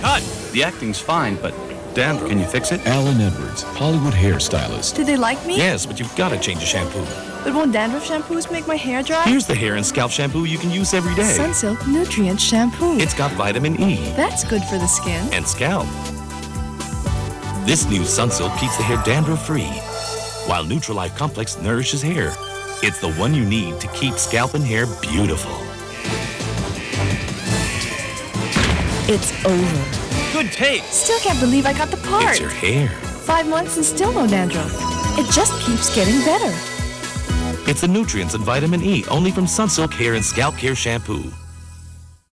Cut! The acting's fine, but dandruff, can you fix it? Alan Edwards, Hollywood hairstylist. Do they like me? Yes, but you've got to change the shampoo. But won't dandruff shampoos make my hair dry? Here's the hair and scalp shampoo you can use every day. Sunsilk Nutrient Shampoo. It's got vitamin E That's good for the skin. and scalp. This new Sunsilk keeps the hair dandruff free, while Neutralife Complex nourishes hair. It's the one you need to keep scalp and hair beautiful. It's over. Good taste. Still can't believe I got the part. It's your hair. Five months and still no dandruff. It just keeps getting better. It's the nutrients and vitamin E only from Sunsilk Hair and Scalp Care Shampoo.